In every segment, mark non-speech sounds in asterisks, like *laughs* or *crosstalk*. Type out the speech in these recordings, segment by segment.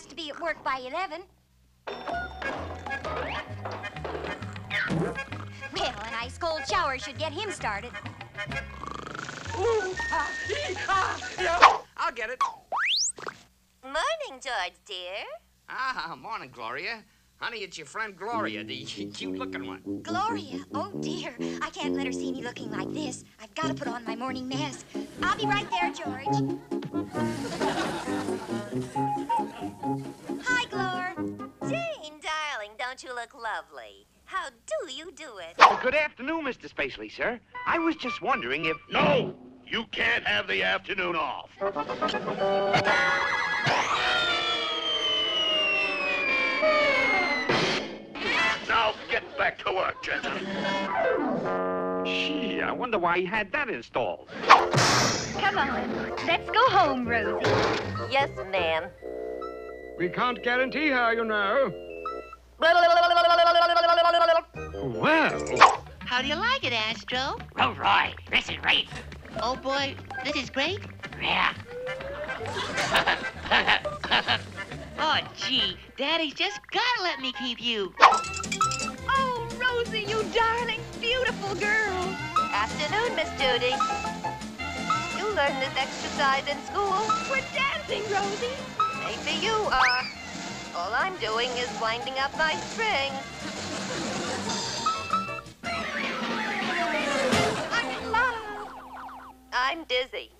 has to be at work by 11. Well, an ice cold shower should get him started. Ooh, ah, ee, ah, yeah. I'll get it. Morning, George, dear. Ah, morning, Gloria. Honey, it's your friend Gloria, the *laughs* cute-looking one. Gloria, oh dear. I can't let her see me looking like this. I've got to put on my morning mask. I'll be right there, George. Don't you look lovely? How do you do it? Good afternoon, Mr. Spacely, sir. I was just wondering if. No! You can't have the afternoon off. Now get back to work, gentlemen. Gee, I wonder why he had that installed. Come on, let's go home, Rosie. Yes, ma'am. We can't guarantee her, you know. Well, How do you like it, Astro? Oh, Roy, this is great. Oh boy, this is great. Yeah. *laughs* Oh gee, Daddy's just gotta let me keep you. Oh, Rosie, you darling, beautiful girl. Afternoon, Miss Judy. You learn this exercise in school? We're dancing, Rosie. Maybe you are. All I'm doing is winding up my string. I'm dizzy.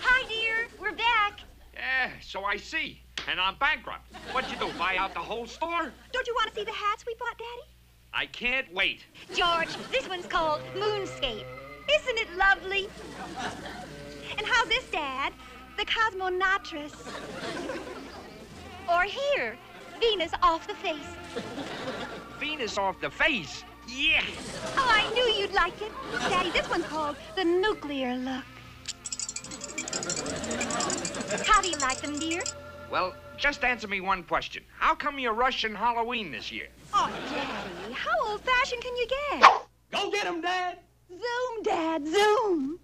Hi, dear. We're back. Yeah, so I see. And I'm bankrupt. What'd you do, buy out the whole store? Don't you want to see the hats we bought, Daddy? I can't wait. George, this one's called Moonscape. Isn't it lovely? And how's this, Dad? The Cosmonautris. Or here, Venus off the face. *laughs* Venus off the face. Yeah. Oh, I knew you'd like it. Daddy, this one's called the Nuclear Look. How do you like them, dear? Well, just answer me one question. How come you're rushing Halloween this year? Oh, Daddy, how old-fashioned can you get? Go get him, Dad. Zoom, Dad, zoom.